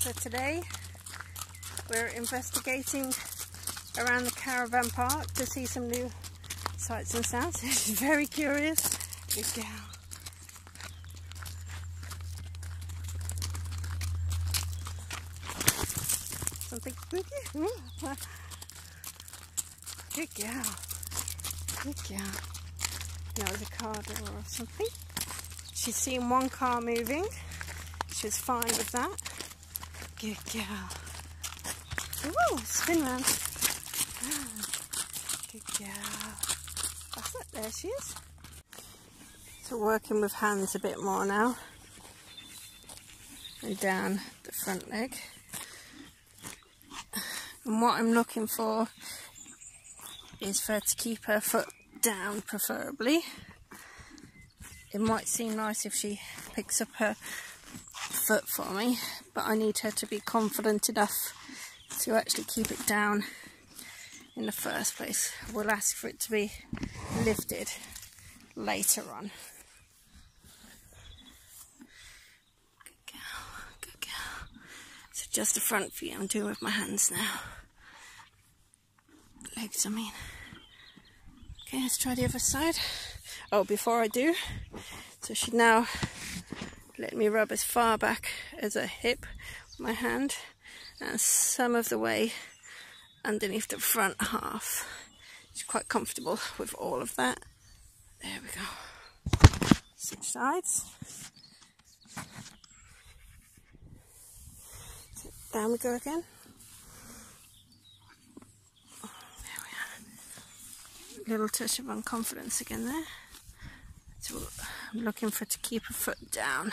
So today we're investigating around the caravan park to see some new sights and sounds. She's very curious. Good girl. Something spooky? Good girl. Good girl. That was a car door or something. She's seen one car moving. She's fine with that. Good girl. Woo! Spin round. Ah, good girl. That's it. There she is. So working with hands a bit more now. And down the front leg. And what I'm looking for is for her to keep her foot down preferably. It might seem nice if she picks up her foot for me, but I need her to be confident enough to actually keep it down in the first place. We'll ask for it to be lifted later on. Good girl, good girl. So just the front view I'm doing with my hands now. Legs, I mean. Okay, let's try the other side. Oh, before I do, so she now let me rub as far back as a hip with my hand and some of the way underneath the front half. She's quite comfortable with all of that. There we go. Switch sides. Down we go again. There we are. Little touch of unconfidence again there. I'm looking for to keep her foot down.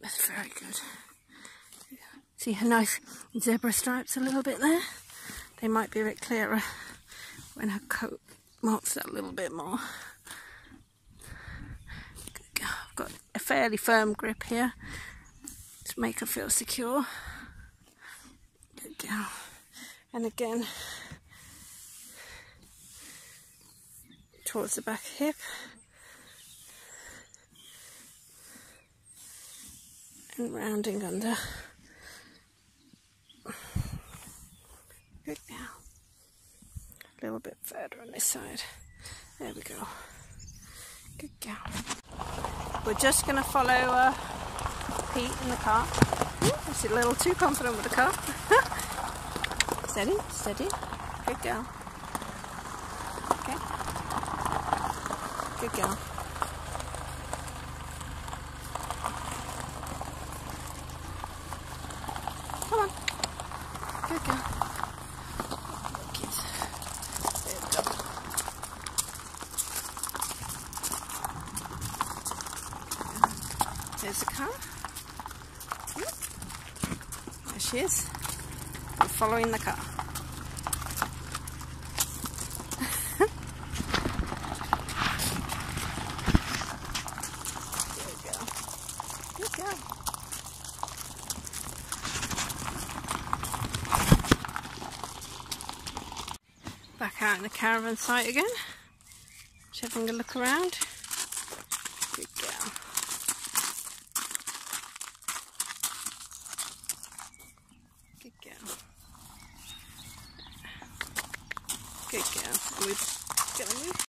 That's very good. See her nice zebra stripes a little bit there? They might be a bit clearer when her coat marks that a little bit more. I've got a fairly firm grip here to make her feel secure. Good girl. And again, towards the back hip. and rounding under. Good now. A little bit further on this side. There we go. Good girl. We're just going to follow uh, Pete in the car. Ooh, she's a little too confident with the car. steady, steady. Good girl. Okay. Good girl. Come on. Good girl. Kids. There we go. The car. Hmm? There she is. We're following the car. Good girl. Good girl. Back out in the caravan site again. Just having a look around. Good girl. Good girl. Good girl. We're gonna move